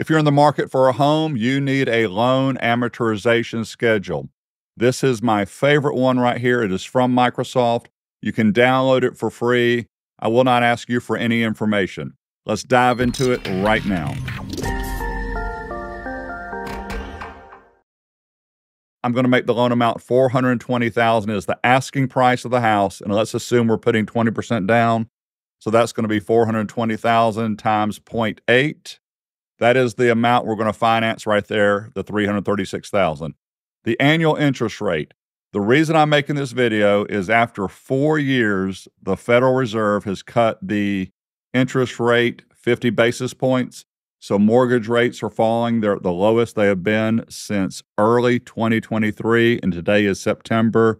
If you're in the market for a home, you need a loan amortization schedule. This is my favorite one right here. It is from Microsoft. You can download it for free. I will not ask you for any information. Let's dive into it right now. I'm going to make the loan amount 420,000 is the asking price of the house and let's assume we're putting 20% down. So that's going to be 420,000 times 0.8. That is the amount we're going to finance right there, the 336,000. The annual interest rate. The reason I'm making this video is after 4 years the Federal Reserve has cut the interest rate 50 basis points so mortgage rates are falling. They're at the lowest they have been since early 2023, and today is September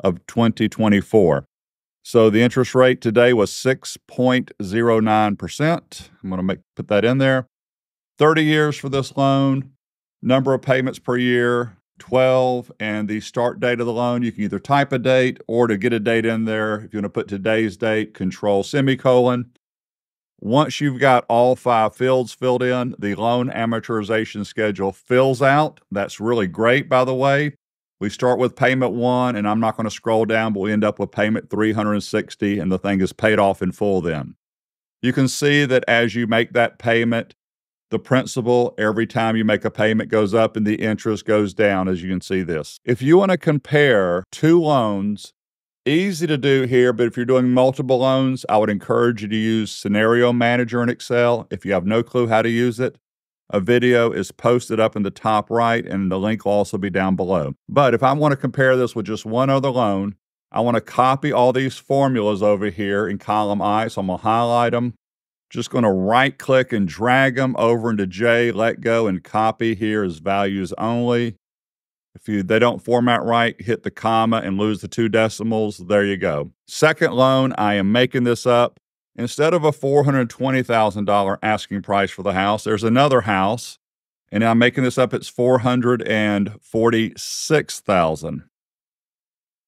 of 2024. So the interest rate today was 6.09%. I'm going to make put that in there. 30 years for this loan, number of payments per year, 12, and the start date of the loan. You can either type a date or to get a date in there, if you want to put today's date, control semicolon. Once you've got all five fields filled in, the loan amortization schedule fills out. That's really great, by the way. We start with payment one, and I'm not going to scroll down, but we end up with payment 360, and the thing is paid off in full then. You can see that as you make that payment, the principal every time you make a payment goes up and the interest goes down, as you can see this. If you want to compare two loans Easy to do here, but if you're doing multiple loans, I would encourage you to use Scenario Manager in Excel. If you have no clue how to use it, a video is posted up in the top right, and the link will also be down below. But if I want to compare this with just one other loan, I want to copy all these formulas over here in column I. So I'm going to highlight them. Just going to right click and drag them over into J, let go, and copy here as values only. If you they don't format right, hit the comma and lose the two decimals. There you go. Second loan, I am making this up. Instead of a $420,000 asking price for the house, there's another house, and I'm making this up. It's 446,000.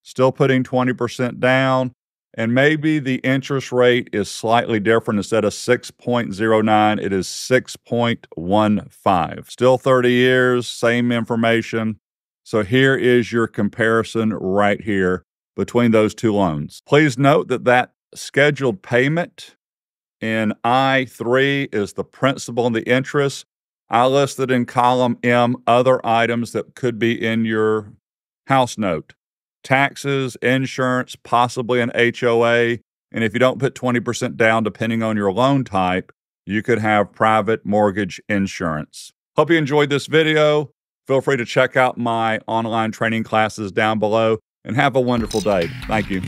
Still putting 20% down, and maybe the interest rate is slightly different. Instead of 6.09, it is 6.15. Still 30 years, same information. So here is your comparison right here between those two loans. Please note that that scheduled payment in I3 is the principal and the interest. I listed in column M other items that could be in your house note taxes, insurance, possibly an HOA. And if you don't put 20% down, depending on your loan type, you could have private mortgage insurance. Hope you enjoyed this video. Feel free to check out my online training classes down below and have a wonderful day. Thank you.